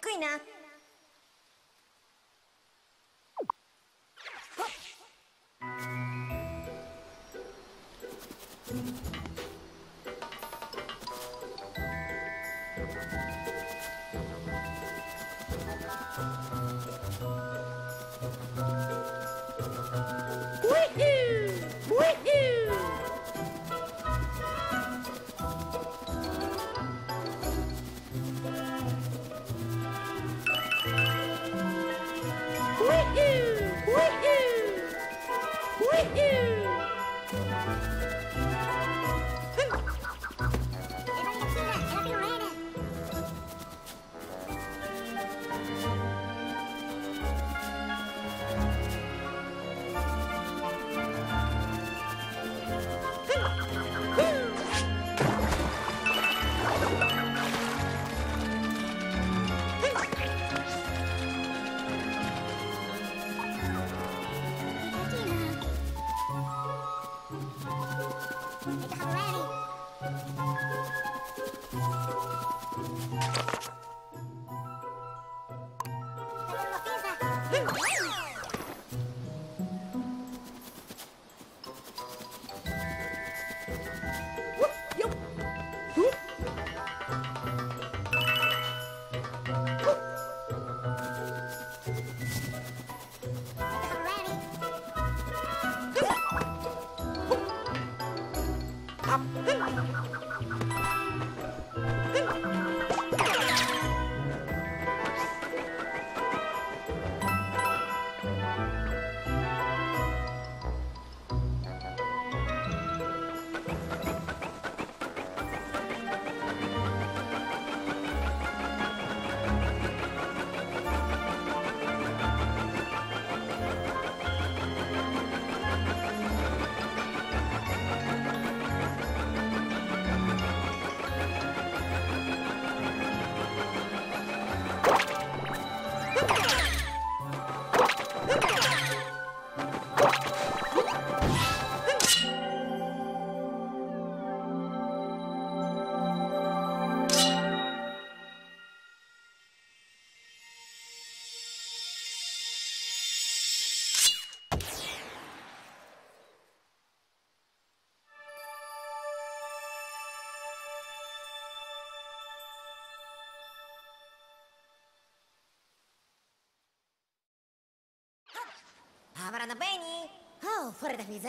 くいな。Avrana Benny! Oh, fuori da qui,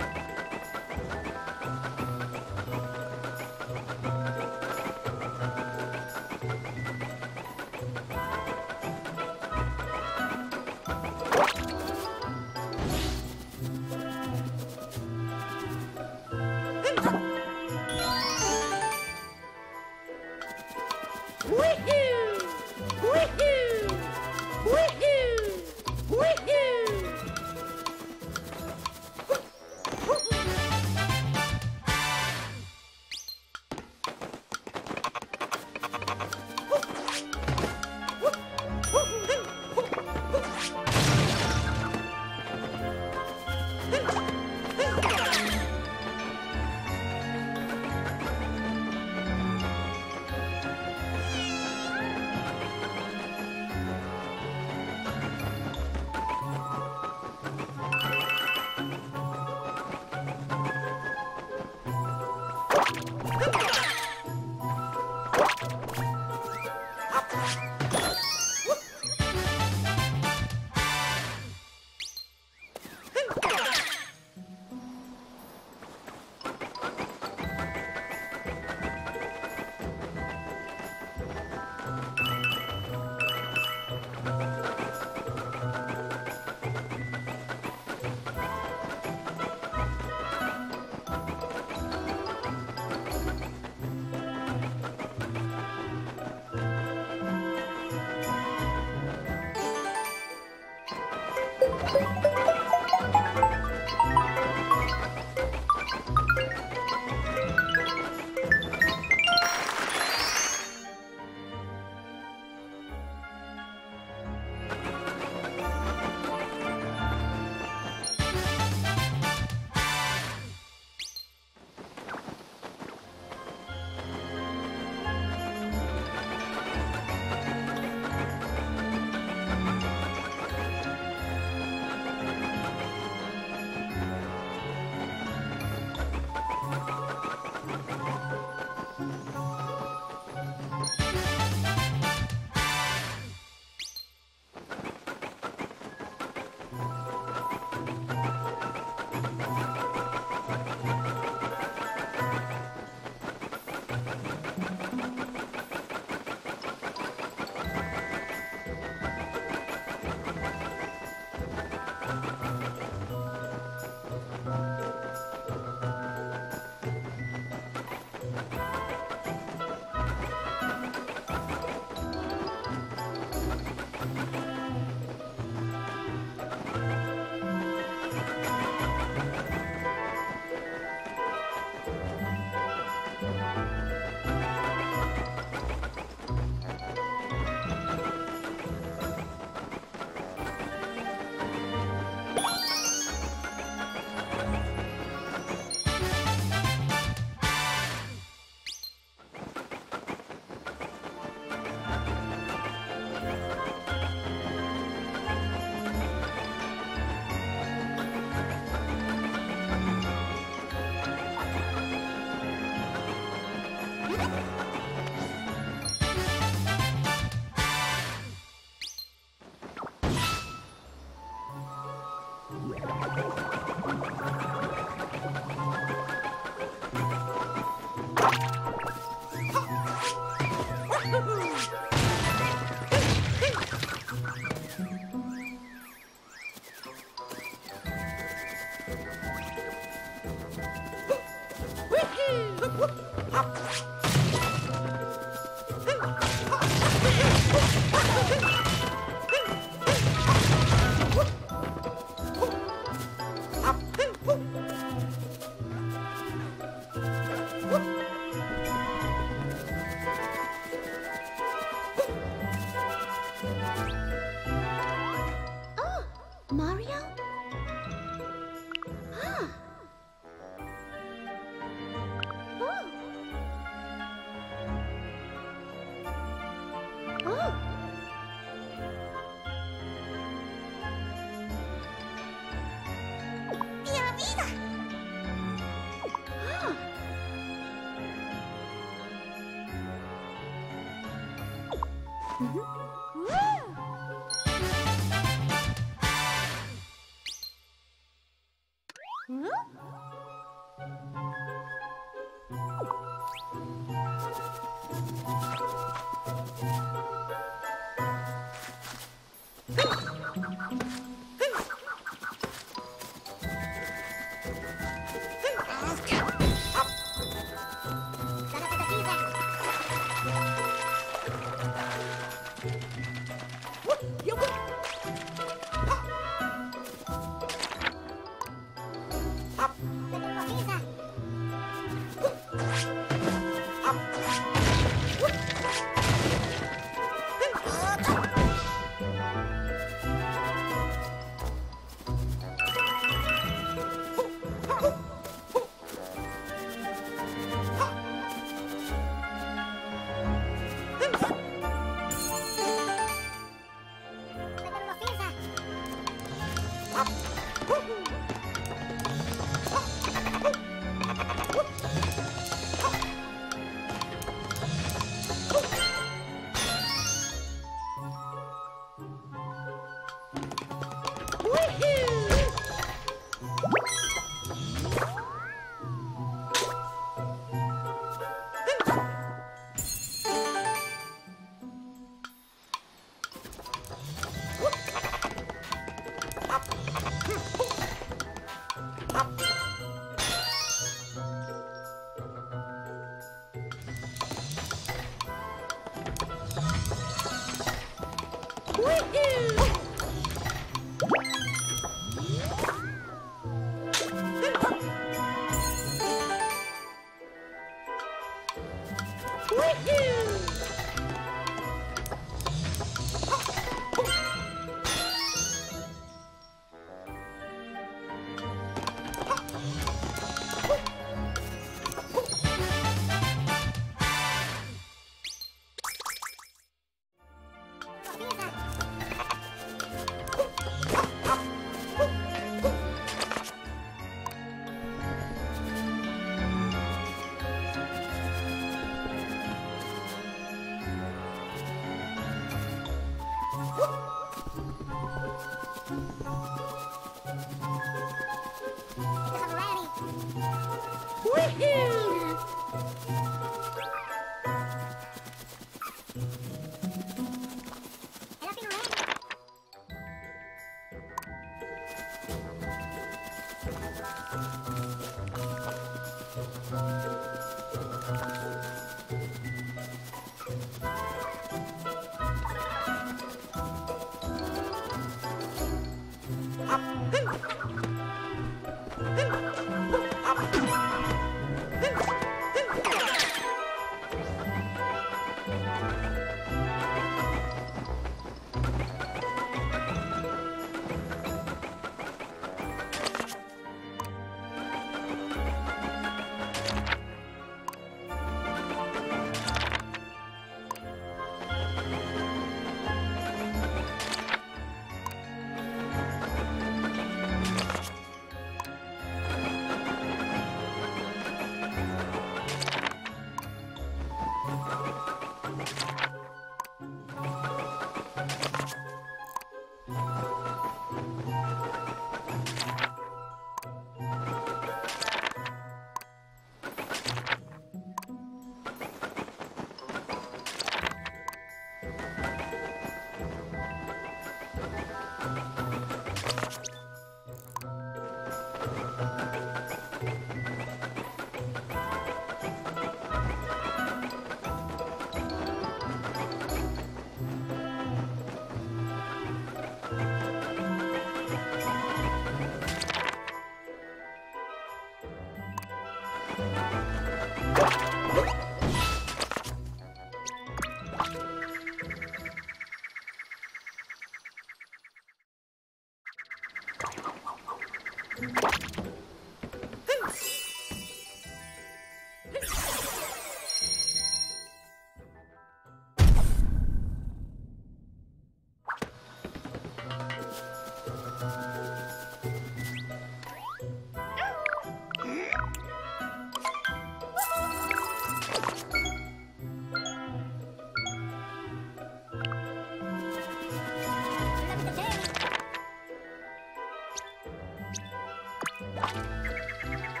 うん。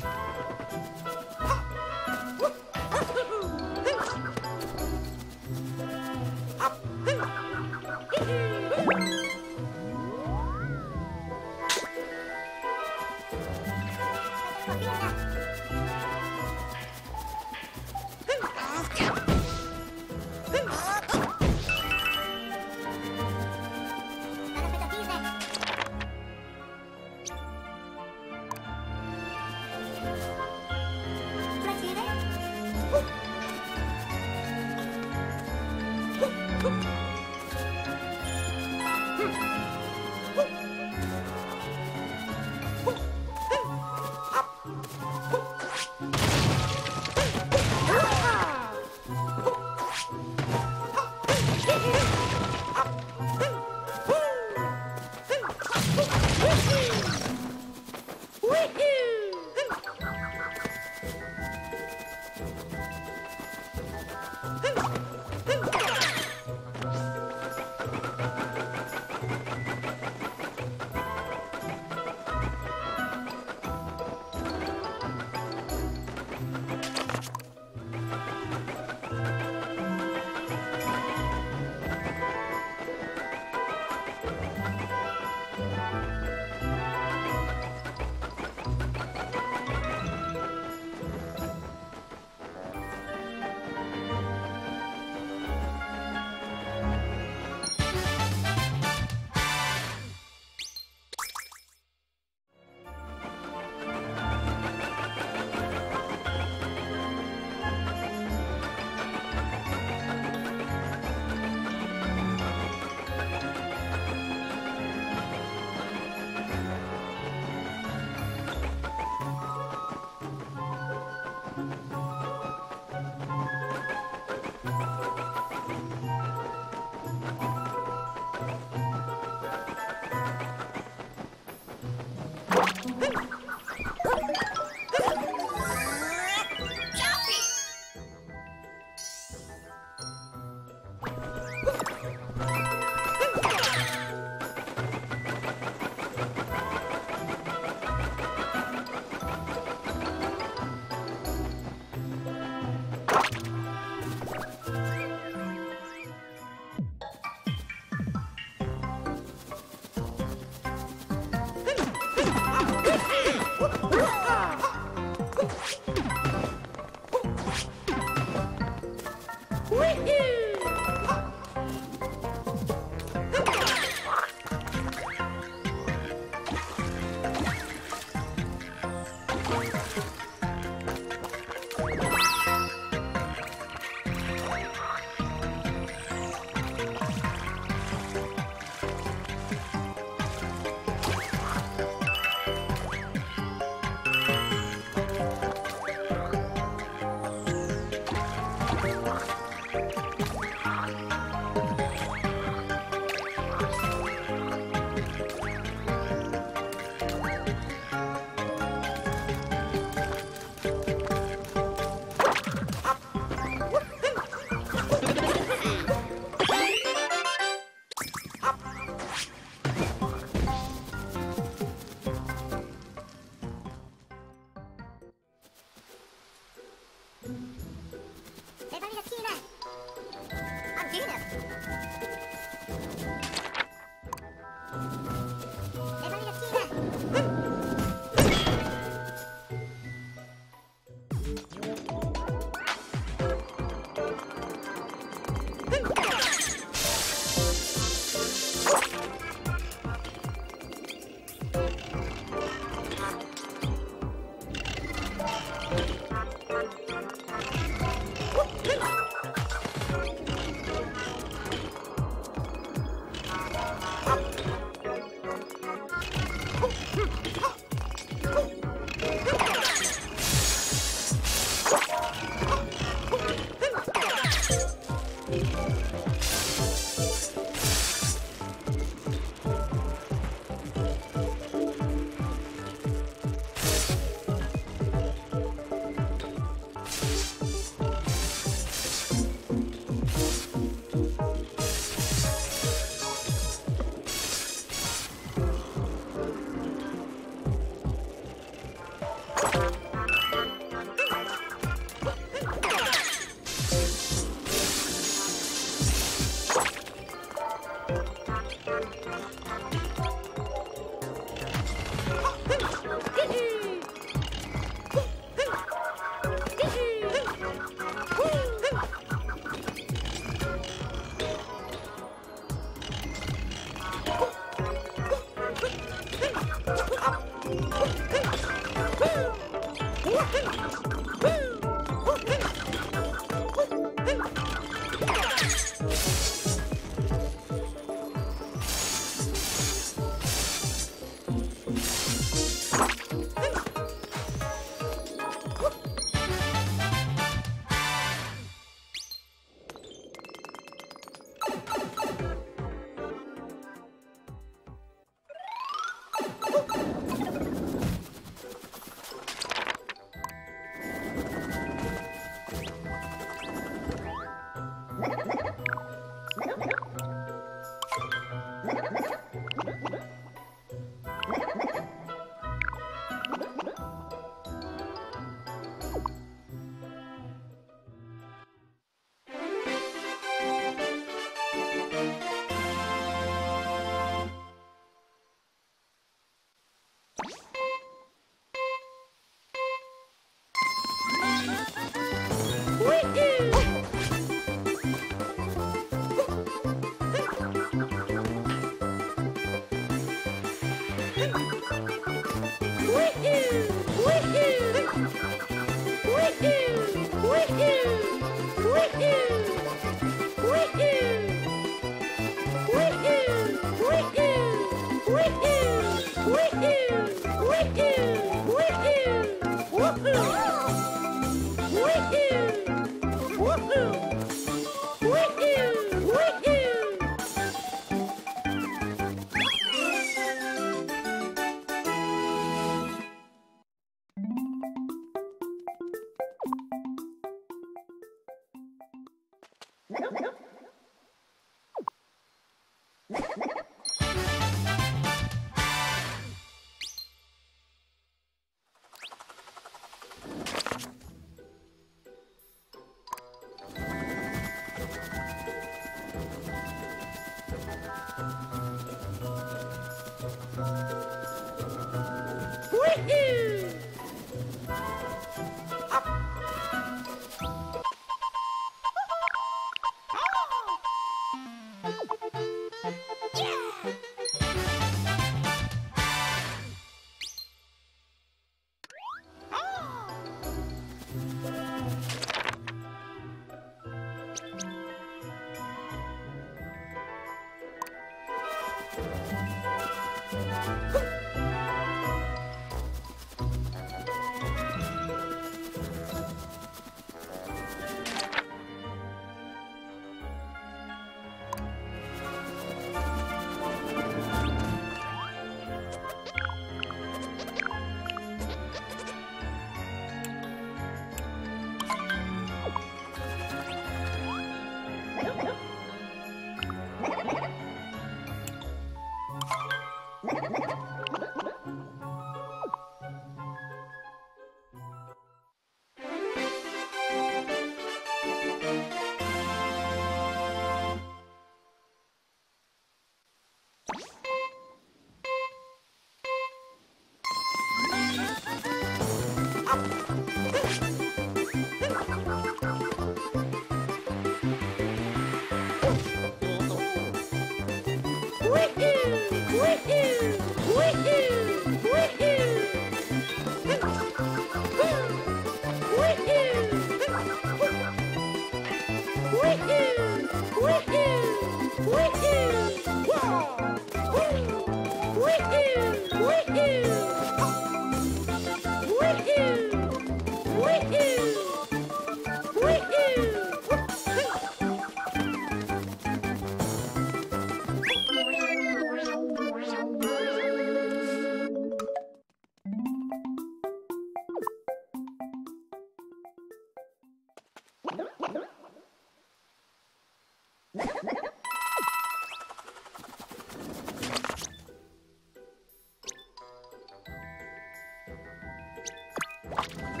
you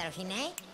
fotoğrafı ne?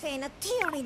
Finale. Say theory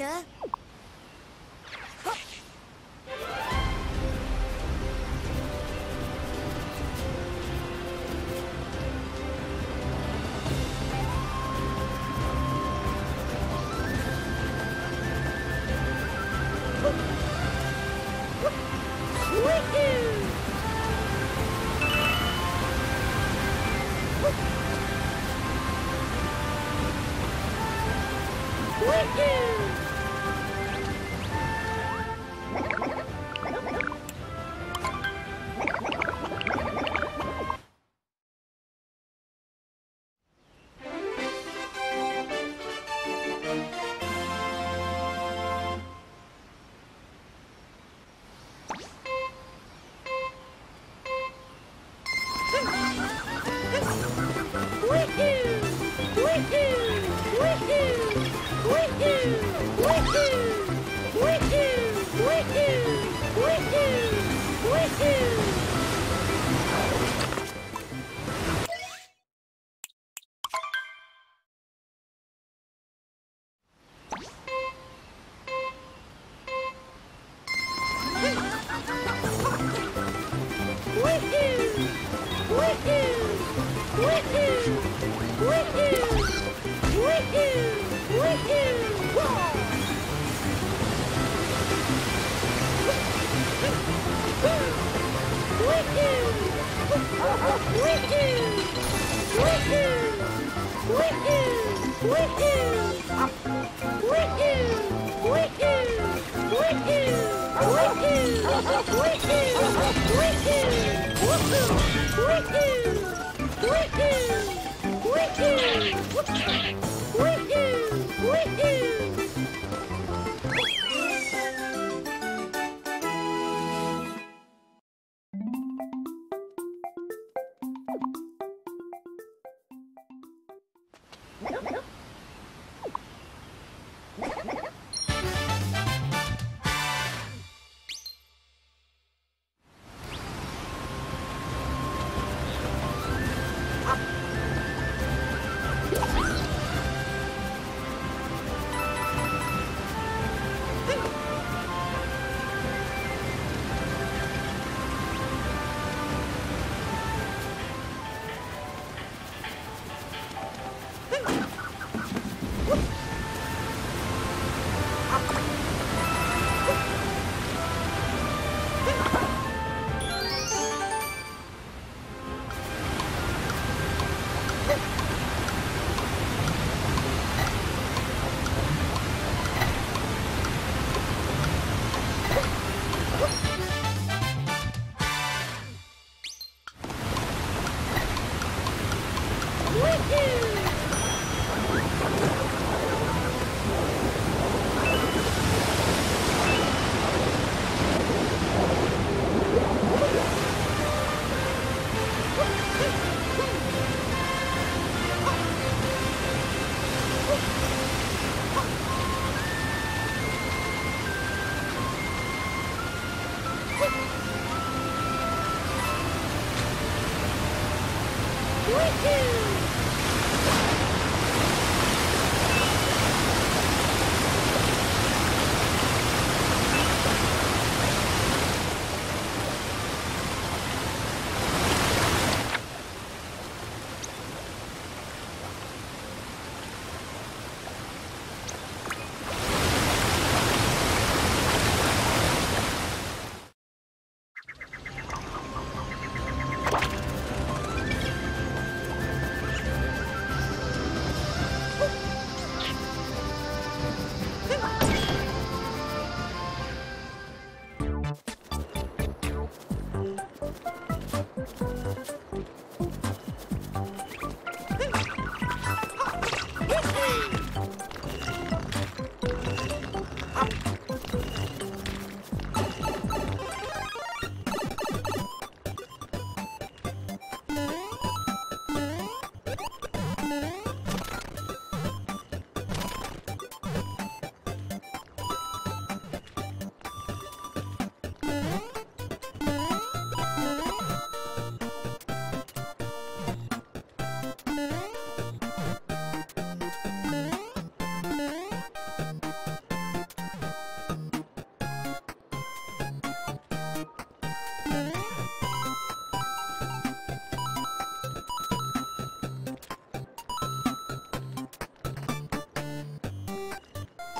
Nope, nope.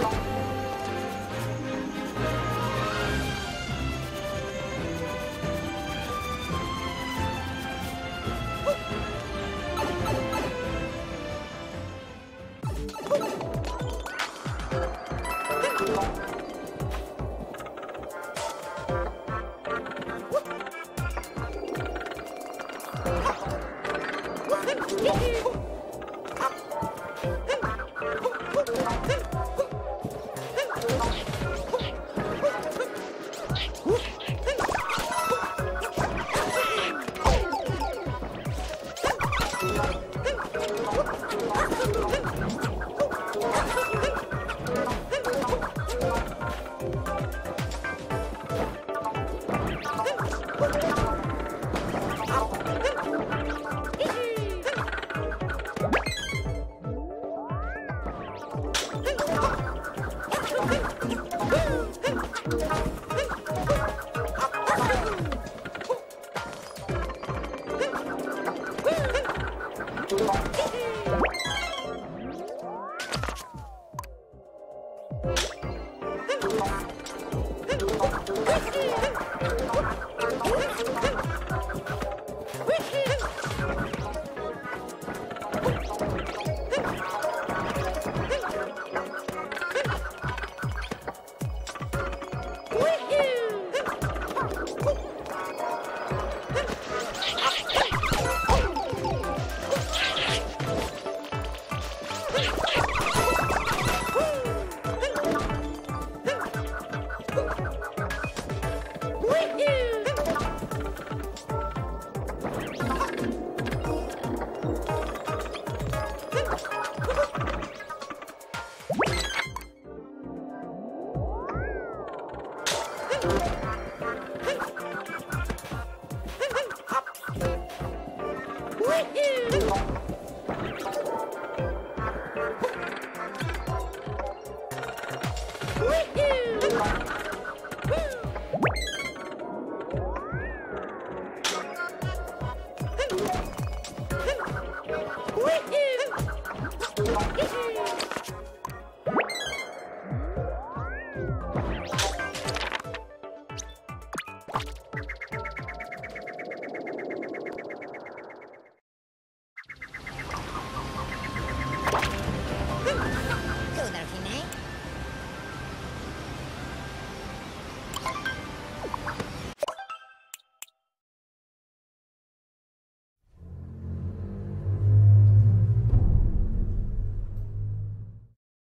Thank you.